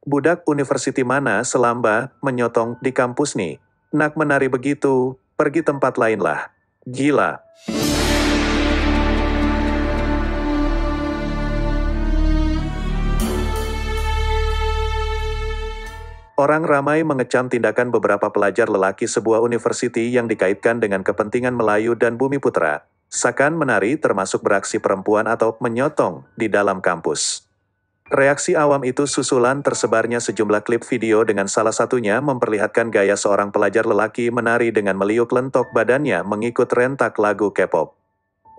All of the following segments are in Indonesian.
Budak universiti mana selamba, menyotong di kampus nih. Nak menari begitu, pergi tempat lain lah. Gila. Orang ramai mengecam tindakan beberapa pelajar lelaki sebuah universiti yang dikaitkan dengan kepentingan Melayu dan Bumi Putra. Sakan menari termasuk beraksi perempuan atau menyotong di dalam kampus. Reaksi awam itu susulan tersebarnya sejumlah klip video dengan salah satunya memperlihatkan gaya seorang pelajar lelaki menari dengan meliuk lentok badannya mengikut rentak lagu K-pop.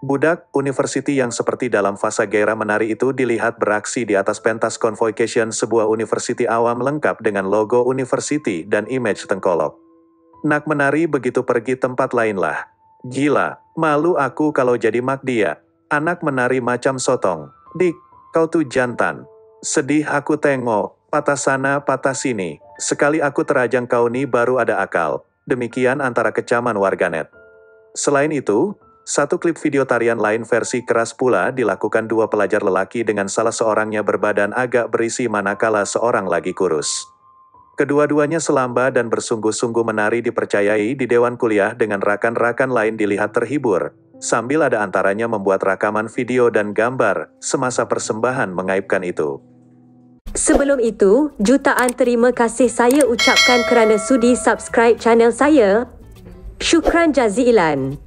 Budak university yang seperti dalam fase gairah menari itu dilihat beraksi di atas pentas convocation sebuah university awam lengkap dengan logo university dan image tengkolok. Nak menari begitu pergi tempat lain lah. Gila, malu aku kalau jadi mak dia. Anak menari macam sotong. Dik, kau tuh jantan. Sedih aku tengok, patah sana patah sini. Sekali aku terajang kau nih baru ada akal. Demikian antara kecaman warganet. Selain itu, satu klip video tarian lain versi keras pula dilakukan dua pelajar lelaki dengan salah seorangnya berbadan agak berisi manakala seorang lagi kurus. Kedua-duanya selamba dan bersungguh-sungguh menari dipercayai di dewan kuliah dengan rakan-rakan lain dilihat terhibur, sambil ada antaranya membuat rakaman video dan gambar semasa persembahan mengaibkan itu. Sebelum itu, jutaan terima kasih saya ucapkan kerana sudi subscribe channel saya. Syukran jazilan.